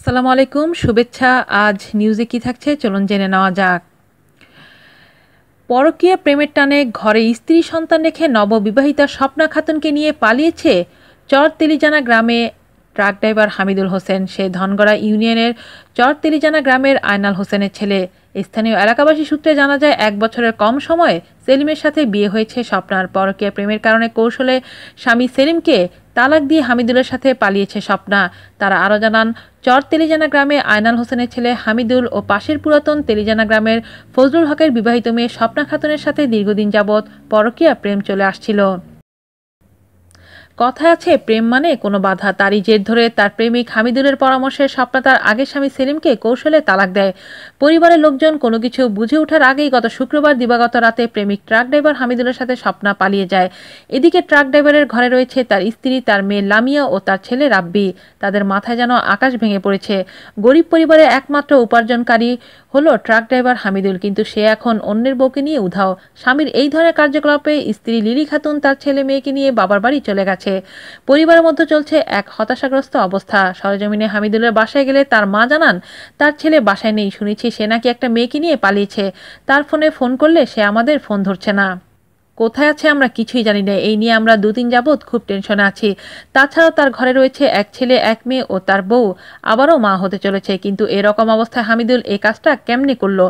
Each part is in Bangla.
আসসালামু আলাইকুম, শুভেচ্ছা। আজ নিউজে কি থাকছে? চলুন জেনে নেওয়া যাক। পরকীয়া প্রেমের টানে ঘরে স্ত্রী সন্তান রেখে নববিবাহিতা স্বপ্না খাতুনকে নিয়ে পালিয়েছে চর তেলিজানা গ্রামে ট্রাক ড্রাইভার হামিদুল হোসেন। সে ধনগড়া ইউনিয়নের চর তেলিজানা গ্রামের আয়নাল হোসেনের ছেলে। স্থানীয় এলাকাবাসী সূত্রে জানা যায়, এক বছরের কম সময়ে সেলিমের সাথে বিয়ে হয়েছে স্বপ্নার। পরকীয়া প্রেমের কারণে কৌশলে স্বামী সেলিমকে তালাক দিয়ে হামিদুলের সাথে পালিয়েছে স্বপ্না। তারা আরও জানান, চর তেলিজানা গ্রামে আয়নাল হোসেনের ছেলে হামিদুল ও পাশের পুরাতন তেলিজানা গ্রামের ফজলুল হকের বিবাহিত মেয়ে স্বপ্না খাতুনের সাথে দীর্ঘদিন যাবৎ পরকীয়া প্রেম চলে আসছিল। কথায় আছে, প্রেম মানে কোনো বাধা। তারই জের ধরে তার প্রেমিক হামিদুলের পরামর্শে স্বপ্না তার আগের স্বামী সেলিমকে কৌশলে তালাক দেয়। পরিবারের লোকজন কোনো কিছু বুঝে ওঠার আগেই গত শুক্রবার দিবাগত রাতে প্রেমিক ট্রাক ড্রাইভার হামিদুলের সাথে স্বপ্না পালিয়ে যায়। এদিকে ট্রাক ড্রাইভারের ঘরে রয়েছে তার স্ত্রী, তার মেয়ে লামিয়া ও তার ছেলে রাব্বি। তাদের মাথায় যেন আকাশ ভেঙে পড়েছে। গরিব পরিবারের একমাত্র উপার্জনকারী হলো ট্রাক ড্রাইভার হামিদুল, কিন্তু সে এখন অন্যের বউকে নিয়ে উধাও। স্বামীর এই ধরনের কার্যকলাপে স্ত্রী লিলি খাতুন তার ছেলে মেয়েকে নিয়ে বাবার বাড়ি চলে গেছে। পরিবারের মধ্যে চলছে এক হতাশাগ্রস্ত অবস্থা। সরজমিনে হামিদুলের বাসায় গেলে তার মা জানান, তার ছেলে বাসায় নেই, শুনেছি সে নাকি একটা মেয়েকে নিয়ে পালিয়েছে। তার ফোনে ফোন করলে সে আমাদের ফোন ধরছে না। কোথায় আছে আমরা কিছুই জানি না। এই নিয়ে আমরা দুদিন যাবৎ খুব টেনশনে আছি। তাছাড়াও তার ঘরে রয়েছে এক ছেলে, এক মেয়ে ও তার বউ। আবারও মা হতে চলেছে, কিন্তু এরকম অবস্থায় হামিদুল এই কাজটা কেমনে করল?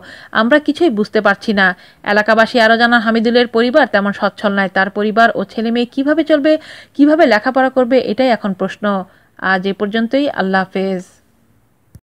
আমরা কিছুই বুঝতে পারছি না। এলাকাবাসী আরও জানান, হামিদুলের পরিবার তেমন সচ্ছল নয়। তার পরিবার ও ছেলে মেয়ে কীভাবে চলবে, কীভাবে লেখাপড়া করবে, এটাই এখন প্রশ্ন। আজ এ পর্যন্তই। আল্লাহ হাফেজ।